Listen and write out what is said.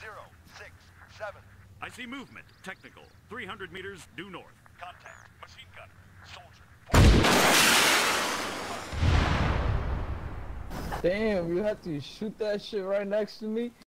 Zero, six, seven. I see movement. Technical. 300 meters due north. Contact. Machine gun. Soldier. Damn, you have to shoot that shit right next to me?